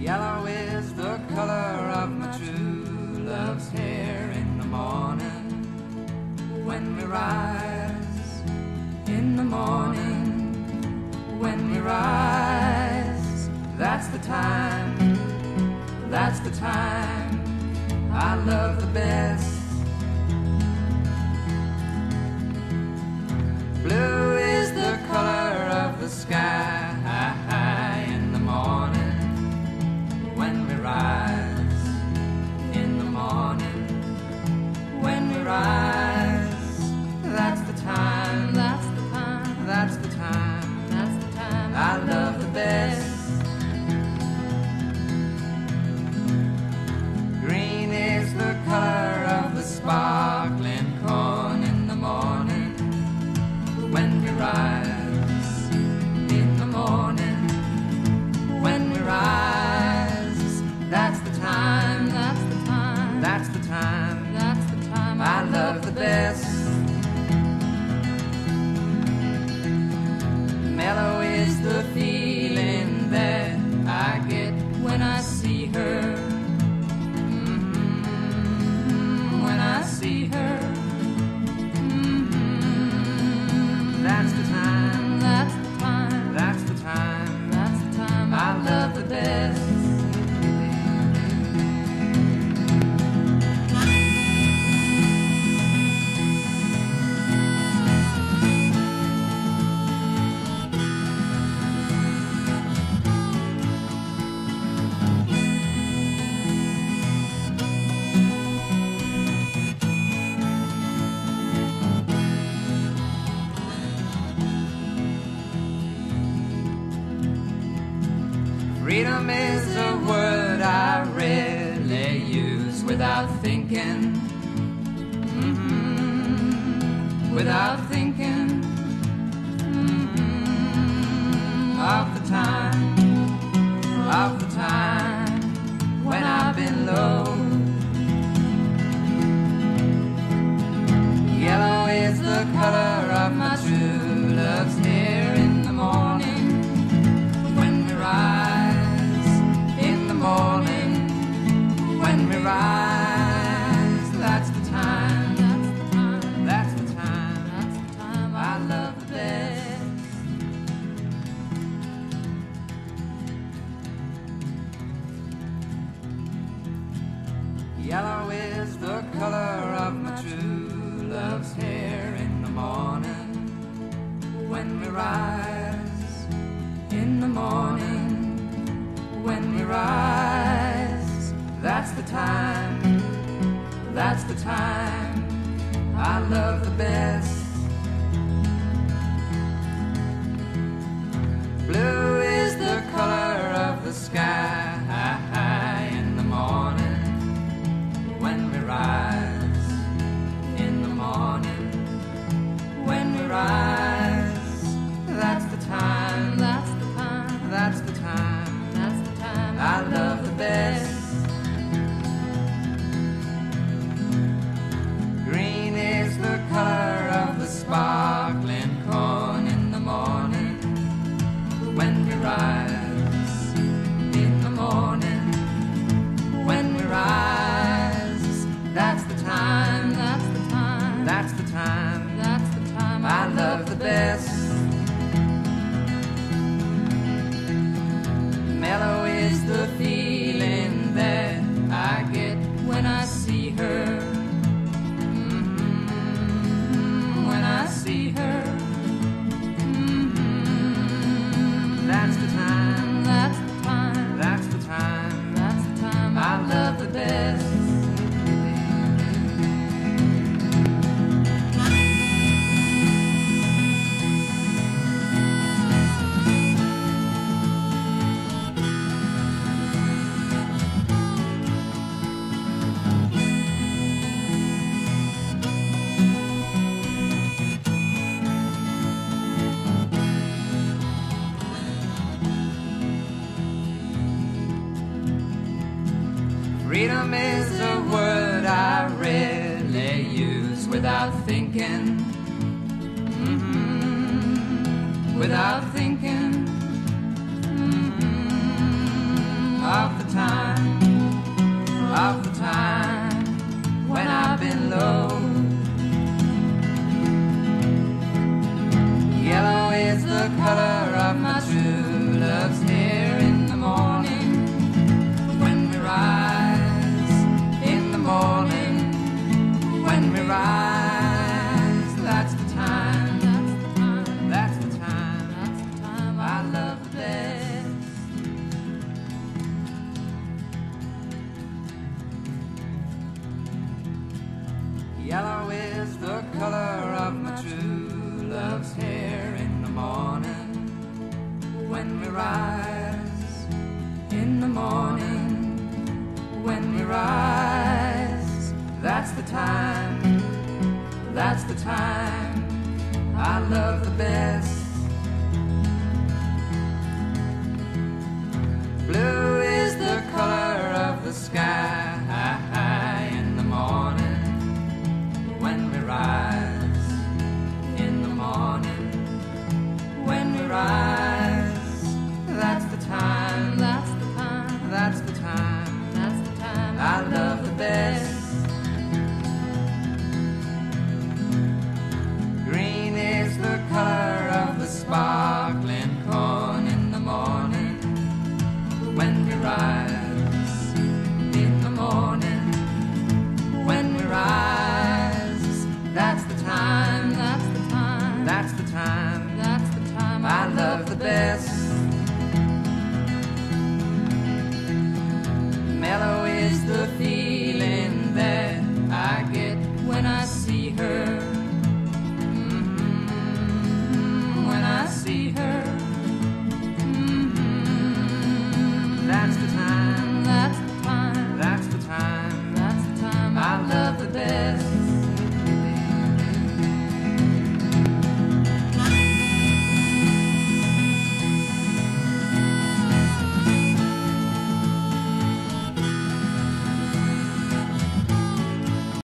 Yellow is the color of my true love's hair in the morning when we rise. In the morning when we rise. That's the time, that's the time I love the best. Blue is the color of the sky. Freedom is a word I rarely use without thinking. Mm -hmm. Without thinking mm -hmm. of the time, of the time when I've been low. Yellow is the color of my true. that's the time I love the best. Freedom is a word I rarely use without thinking. Mm -hmm. Without thinking. Time, that's the time I love the best.